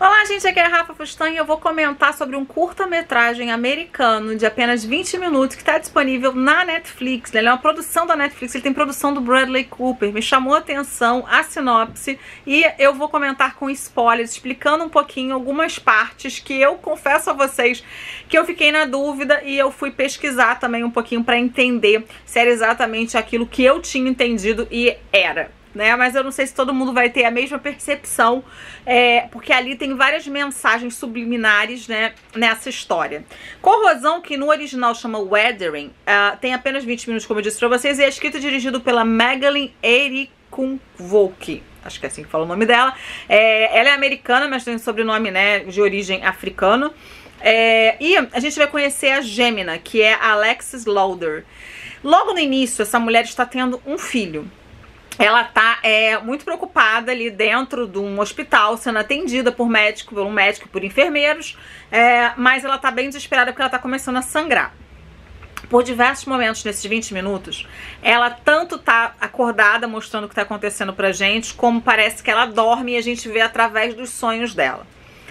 Olá, gente, aqui é a Rafa Fustan e eu vou comentar sobre um curta-metragem americano de apenas 20 minutos que está disponível na Netflix. Ele é uma produção da Netflix, ele tem produção do Bradley Cooper. Me chamou a atenção a sinopse e eu vou comentar com spoilers, explicando um pouquinho algumas partes que eu confesso a vocês que eu fiquei na dúvida e eu fui pesquisar também um pouquinho para entender se era exatamente aquilo que eu tinha entendido e era né? Mas eu não sei se todo mundo vai ter a mesma percepção, é, porque ali tem várias mensagens subliminares, né, nessa história. Corrosão, que no original chama Weathering, uh, tem apenas 20 minutos, como eu disse pra vocês, e é escrito e dirigido pela Magalyn Erikunvolk. Acho que é assim que fala o nome dela. É, ela é americana, mas tem sobrenome, né, de origem africana. É, e a gente vai conhecer a Gemina, que é Alexis Lauder. Logo no início, essa mulher está tendo um filho ela tá é, muito preocupada ali dentro de um hospital, sendo atendida por médico, por um médico, por enfermeiros, é, mas ela tá bem desesperada porque ela tá começando a sangrar. Por diversos momentos nesses 20 minutos, ela tanto tá acordada, mostrando o que tá acontecendo pra gente, como parece que ela dorme e a gente vê através dos sonhos dela.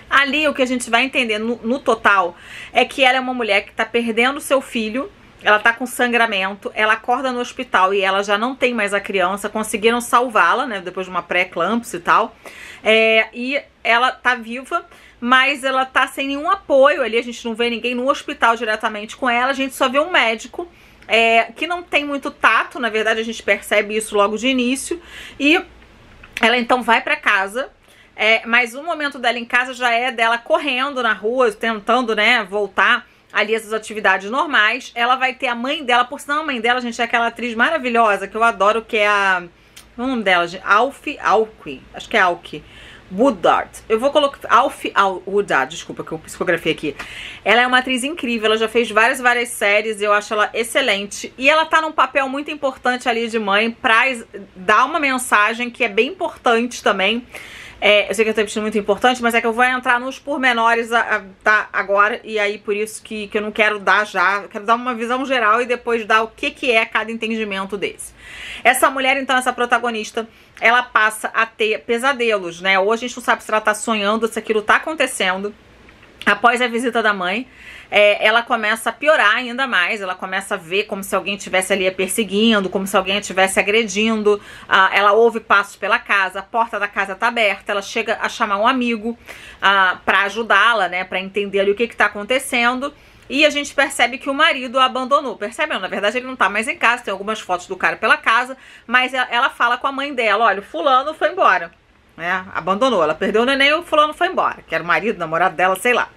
Ali, o que a gente vai entender no, no total é que ela é uma mulher que tá perdendo seu filho, ela tá com sangramento, ela acorda no hospital e ela já não tem mais a criança, conseguiram salvá-la, né, depois de uma pré-eclâmpsia e tal. É, e ela tá viva, mas ela tá sem nenhum apoio ali, a gente não vê ninguém no hospital diretamente com ela, a gente só vê um médico é, que não tem muito tato, na verdade a gente percebe isso logo de início, e ela então vai para casa, é, mas o momento dela em casa já é dela correndo na rua, tentando, né, voltar ali essas atividades normais. Ela vai ter a mãe dela, por sinal a mãe dela, gente, é aquela atriz maravilhosa que eu adoro, que é a... O nome dela, gente? Alfie Alki. Acho que é Alki. Woodard. Eu vou colocar. Alfie Al Woodard, desculpa que eu psicografei aqui. Ela é uma atriz incrível, ela já fez várias, várias séries, eu acho ela excelente. E ela tá num papel muito importante ali de mãe pra dar uma mensagem que é bem importante também. É, eu sei que eu tô repetindo muito importante, mas é que eu vou entrar nos pormenores a, a, tá, agora, e aí por isso que, que eu não quero dar já, quero dar uma visão geral e depois dar o que, que é cada entendimento desse. Essa mulher, então, essa protagonista, ela passa a ter pesadelos, né? Ou a gente não sabe se ela tá sonhando, se aquilo tá acontecendo. Após a visita da mãe, é, ela começa a piorar ainda mais. Ela começa a ver como se alguém estivesse ali a perseguindo, como se alguém estivesse agredindo. Ah, ela ouve passos pela casa, a porta da casa tá aberta. Ela chega a chamar um amigo ah, para ajudá-la, né, para entender ali o que está acontecendo. E a gente percebe que o marido a abandonou. Percebe? Não, na verdade, ele não tá mais em casa. Tem algumas fotos do cara pela casa. Mas ela fala com a mãe dela: olha, fulano foi embora né? Abandonou. Ela perdeu o neném e o fulano foi embora. Que era o marido, namorado dela, sei lá.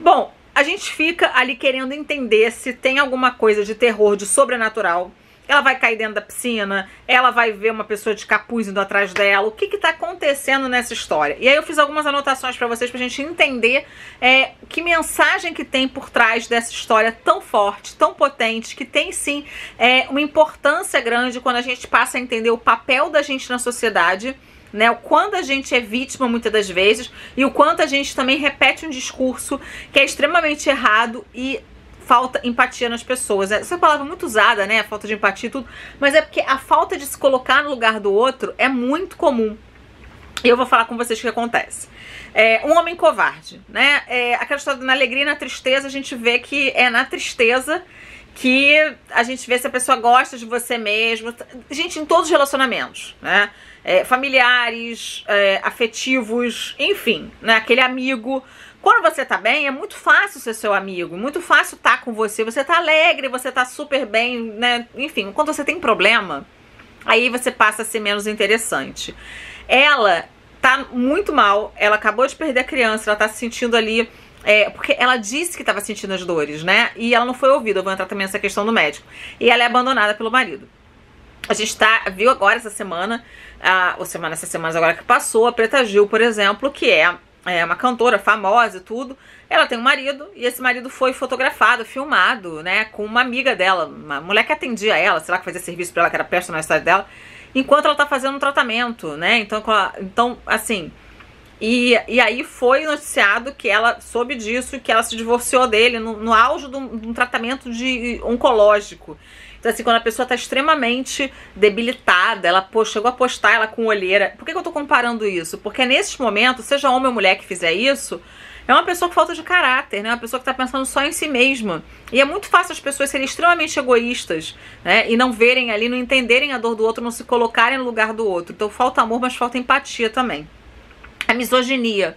Bom, a gente fica ali querendo entender se tem alguma coisa de terror, de sobrenatural. Ela vai cair dentro da piscina, ela vai ver uma pessoa de capuz indo atrás dela. O que que tá acontecendo nessa história? E aí eu fiz algumas anotações para vocês pra gente entender é, que mensagem que tem por trás dessa história tão forte, tão potente, que tem sim é, uma importância grande quando a gente passa a entender o papel da gente na sociedade né? O quanto a gente é vítima muitas das vezes e o quanto a gente também repete um discurso que é extremamente errado e falta empatia nas pessoas. Essa é uma palavra muito usada, né? A falta de empatia e tudo, mas é porque a falta de se colocar no lugar do outro é muito comum. E eu vou falar com vocês o que acontece. É, um homem covarde, né? É, aquela história na alegria e na tristeza, a gente vê que é na tristeza que a gente vê se a pessoa gosta de você mesmo. Gente, em todos os relacionamentos, né? É, familiares, é, afetivos, enfim, né? Aquele amigo. Quando você tá bem, é muito fácil ser seu amigo, muito fácil estar tá com você. Você tá alegre, você tá super bem, né? Enfim, quando você tem problema, aí você passa a ser menos interessante. Ela tá muito mal, ela acabou de perder a criança, ela tá se sentindo ali é, porque ela disse que estava sentindo as dores, né? E ela não foi ouvida. Eu vou entrar também nessa questão do médico. E ela é abandonada pelo marido. A gente tá, viu agora essa semana, a, ou semana, essas semanas agora que passou, a Preta Gil, por exemplo, que é, é uma cantora famosa e tudo. Ela tem um marido e esse marido foi fotografado, filmado, né, com uma amiga dela, uma mulher que atendia ela, sei lá, que fazia serviço pra ela, que era personalidade dela, enquanto ela tá fazendo um tratamento, né? Então, então assim, e, e aí foi noticiado que ela soube disso, que ela se divorciou dele no, no auge de um, de um tratamento de oncológico. Então, assim, quando a pessoa tá extremamente debilitada, ela pô, chegou a postar ela com olheira. Por que, que eu tô comparando isso? Porque nesses momentos, seja homem ou mulher que fizer isso, é uma pessoa com falta de caráter, né? Uma pessoa que está pensando só em si mesma. E é muito fácil as pessoas serem extremamente egoístas, né? E não verem ali, não entenderem a dor do outro, não se colocarem no lugar do outro. Então falta amor, mas falta empatia também. A misoginia.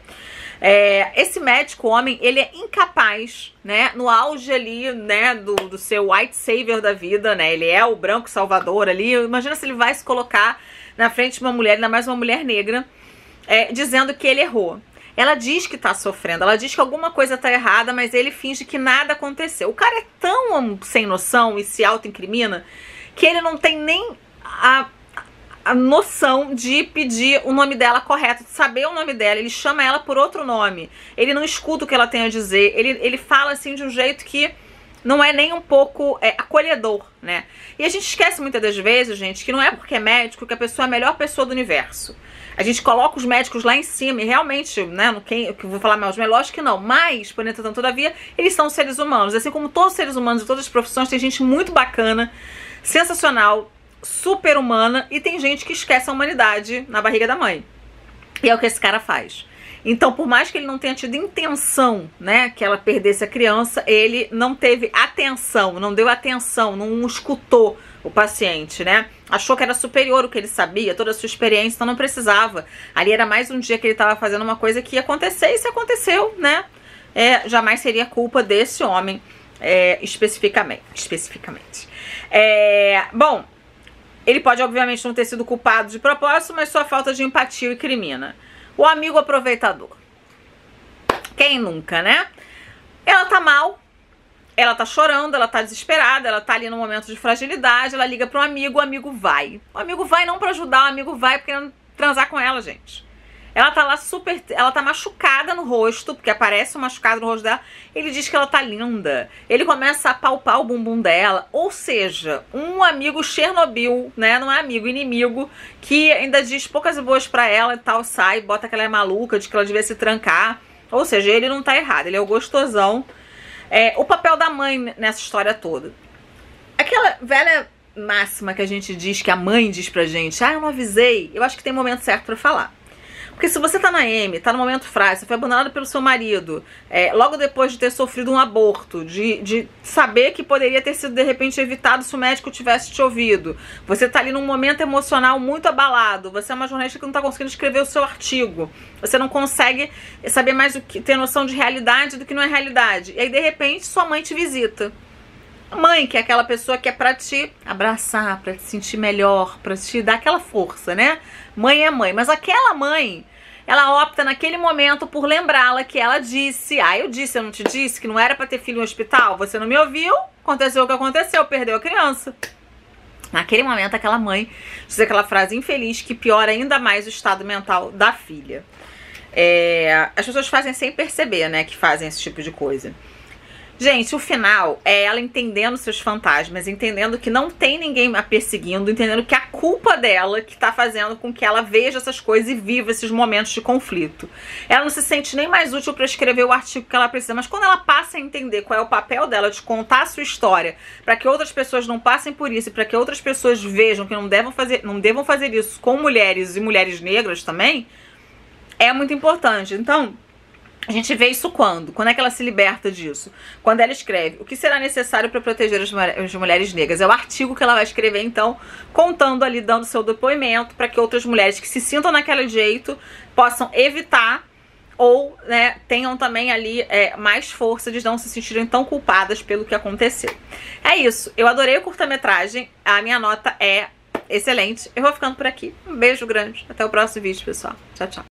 É, esse médico homem, ele é incapaz, né, no auge ali, né, do, do seu white savior da vida, né, ele é o branco salvador ali, imagina se ele vai se colocar na frente de uma mulher, ainda mais uma mulher negra, é, dizendo que ele errou. Ela diz que tá sofrendo, ela diz que alguma coisa tá errada, mas ele finge que nada aconteceu. O cara é tão sem noção e se auto-incrimina que ele não tem nem a, a noção de pedir o nome dela correto, de saber o nome dela. Ele chama ela por outro nome. Ele não escuta o que ela tem a dizer. Ele, ele fala assim de um jeito que não é nem um pouco é, acolhedor, né? E a gente esquece muitas das vezes, gente, que não é porque é médico que a pessoa é a melhor pessoa do universo. A gente coloca os médicos lá em cima e realmente, né, no quem, que vou falar mais, mas lógico que não. Mas, porém, entretanto, todavia, eles são seres humanos. Assim como todos os seres humanos de todas as profissões, tem gente muito bacana, sensacional, super humana e tem gente que esquece a humanidade na barriga da mãe. E é o que esse cara faz. Então, por mais que ele não tenha tido intenção, né, que ela perdesse a criança, ele não teve atenção, não deu atenção, não escutou o paciente, né? Achou que era superior o que ele sabia, toda a sua experiência, então não precisava. Ali era mais um dia que ele estava fazendo uma coisa que ia acontecer e se aconteceu, né? É, jamais seria culpa desse homem é, especificamente. especificamente. É, bom, ele pode obviamente não ter sido culpado de propósito, mas sua falta de empatia e crimina. O amigo aproveitador. Quem nunca, né? Ela tá mal, ela tá chorando, ela tá desesperada, ela tá ali num momento de fragilidade, ela liga pro amigo, o amigo vai. O amigo vai não para ajudar, o amigo vai porque transar com ela, gente. Ela tá lá super. Ela tá machucada no rosto, porque aparece um machucado no rosto dela. Ele diz que ela tá linda. Ele começa a palpar o bumbum dela. Ou seja, um amigo Chernobyl, né? Não é amigo, inimigo, que ainda diz poucas boas pra ela e tal, sai, bota que ela é maluca, de que ela devia se trancar. Ou seja, ele não tá errado, ele é o gostosão é, o papel da mãe nessa história toda. Aquela velha máxima que a gente diz, que a mãe diz pra gente, ah, eu não avisei, eu acho que tem momento certo para falar. Porque se você tá na M, tá no momento frágil, você foi abandonada pelo seu marido, é, logo depois de ter sofrido um aborto, de, de saber que poderia ter sido de repente evitado se o médico tivesse te ouvido, você tá ali num momento emocional muito abalado, você é uma jornalista que não tá conseguindo escrever o seu artigo, você não consegue saber mais o que, ter noção de realidade do que não é realidade. E aí de repente sua mãe te visita. Mãe, que é aquela pessoa que é pra te abraçar, pra te sentir melhor, pra te dar aquela força, né? Mãe é mãe. Mas aquela mãe, ela opta naquele momento por lembrá-la que ela disse: Ah, eu disse, eu não te disse que não era para ter filho no hospital? Você não me ouviu? Aconteceu o que aconteceu, perdeu a criança. Naquele momento, aquela mãe diz aquela frase infeliz que piora ainda mais o estado mental da filha. É, as pessoas fazem sem perceber, né, que fazem esse tipo de coisa. Gente, o final é ela entendendo seus fantasmas, entendendo que não tem ninguém a perseguindo, entendendo que a culpa dela que tá fazendo com que ela veja essas coisas e viva esses momentos de conflito. Ela não se sente nem mais útil para escrever o artigo que ela precisa, mas quando ela passa a entender qual é o papel dela de contar a sua história, para que outras pessoas não passem por isso e para que outras pessoas vejam que não devam fazer, não devam fazer isso com mulheres e mulheres negras também, é muito importante. Então, a gente vê isso quando? Quando é que ela se liberta disso? Quando ela escreve o que será necessário para proteger as, as, mulheres negras. É o artigo que ela vai escrever, então, contando ali, dando seu depoimento, para que outras mulheres que se sintam naquele jeito possam evitar ou né, tenham também ali é, mais força de não se sentirem tão culpadas pelo que aconteceu. É isso. Eu adorei o curta-metragem. A minha nota é excelente. Eu vou ficando por aqui. Um beijo grande. Até o próximo vídeo, pessoal. Tchau, tchau.